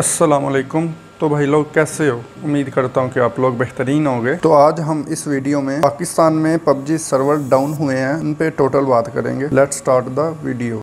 असलकुम तो भाई लोग, कैसे हो? उम्मीद करता हूँ कि आप लोग बेहतरीन होंगे। तो आज हम इस वीडियो में पाकिस्तान में पबजी सर्वर डाउन हुए हैं। उन पे टोटल बात करेंगे। लेट स्टार्ट द वीडियो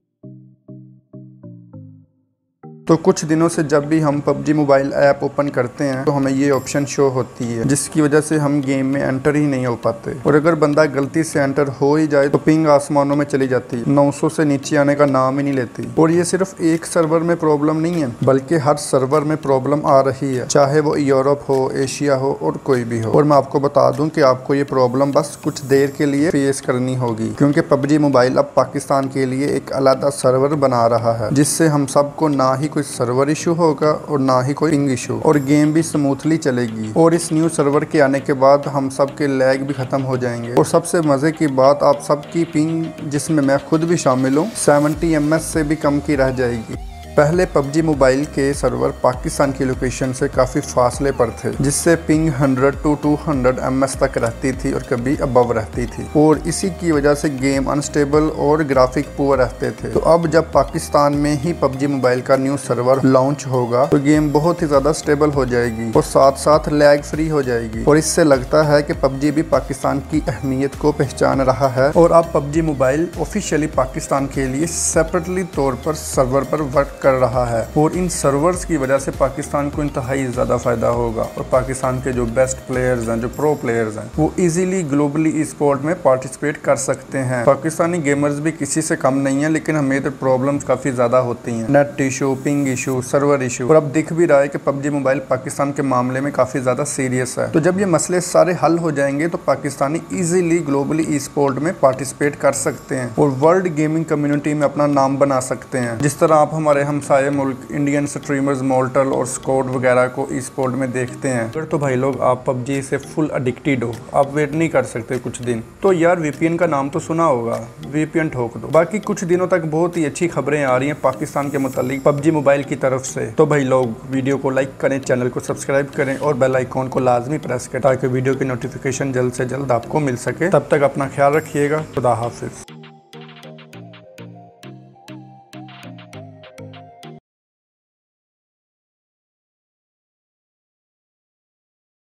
तो कुछ दिनों से जब भी हम पबजी मोबाइल ऐप ओपन करते हैं तो हमें ये ऑप्शन शो होती है, जिसकी वजह से हम गेम में एंटर ही नहीं हो पाते। और अगर बंदा गलती से एंटर हो ही जाए तो पिंग आसमानों में चली जाती है। 900 से नीचे आने का नाम ही नहीं लेती। और ये सिर्फ़ एक सर्वर में प्रॉब्लम नहीं है, बल्कि हर सर्वर में प्रॉब्लम आ रही है, चाहे वो यूरोप हो, एशिया हो, और कोई भी हो। और मैं आपको बता दूँ कि आपको ये प्रॉब्लम बस कुछ देर के लिए फेस करनी होगी, क्योंकि पबजी मोबाइल अब पाकिस्तान के लिए एक अलग सर्वर बना रहा है, जिससे हम सबको ना ही कोई सर्वर इशू होगा और ना ही कोई पिंग इशू और गेम भी स्मूथली चलेगी। और इस न्यू सर्वर के आने के बाद हम सब के लैग भी खत्म हो जाएँगे। और सबसे मज़े की बात, आप सबकी पिंग जिसमें मैं खुद भी शामिल हूँ सेवेंटी एम से भी कम की रह जाएगी। पहले पबजी मोबाइल के सर्वर पाकिस्तान की लोकेशन से काफ़ी फासले पर थे, जिससे पिंग 100 टू 200 एम तक रहती थी और कभी अबव रहती थी। और इसी की वजह से गेम अनस्टेबल और ग्राफिक पुअर रहते थे। तो अब जब पाकिस्तान में ही पबजी मोबाइल का न्यू सर्वर लॉन्च होगा तो गेम बहुत ही ज़्यादा स्टेबल हो जाएगी और साथ साथ लैग फ्री हो जाएगी। और इससे लगता है कि पबजी भी पाकिस्तान की अहमियत को पहचान रहा है और अब पबजी मोबाइल ऑफिशियली पाकिस्तान के लिए सेपरेटली तौर पर सर्वर पर वर्क कर रहा है और इन सर्वर्स की वजह से पाकिस्तान को इंतहाई ज़्यादा फ़ायदा होगा और पाकिस्तान के जो बेस्ट प्लेयर्स हैं, जो प्रो प्लेयर्स हैं, वो इजीली ग्लोबली स्पोर्ट में पार्टिसिपेट कर सकते हैं। पाकिस्तानी गेमर्स भी किसी से कम नहीं है, लेकिन हमें तो प्रॉब्लम्स काफ़ी ज़्यादा होती हैं। Net issue ping issue server issue और अब दिख भी रहा है कि पबजी मोबाइल पाकिस्तान के मामले में काफ़ी ज़्यादा सीरियस है। तो जब ये मसले सारे हल हो जाएँगे तो पाकिस्तानी ईजिली ग्लोबली स्पोर्ट में पार्टिसिपेट कर सकते हैं और वर्ल्ड गेमिंग कम्युनिटी में अपना नाम बना सकते हैं। जिस तरह आप हमारे, हम हमसाए मुल्क इंडियन स्ट्रीमर्स मोर्टल और स्कोड वगैरह को ई स्पोर्ट में देखते हैं। अगर तो भाई लोग, आप पबजी से फुल अडिक्टेड हो, आप वेट नहीं कर सकते कुछ दिन। तो यार वीपीएन का नाम तो सुना होगा वीपीएन ठोक दो। बाकी कुछ दिनों तक बहुत ही अच्छी खबरें आ रही हैं पाकिस्तान के मुतालिक पबजी मोबाइल की तरफ़ से। तो भाई लोग, वीडियो को लाइक करें, चैनल को सब्सक्राइब करें और बेल आइकॉन को लाजमी प्रेस करें ताकि वीडियो की नोटिफिकेशन जल्द से जल्द आपको मिल सके। तब तक अपना ख्याल रखिएगा। खुदा हाफिज़।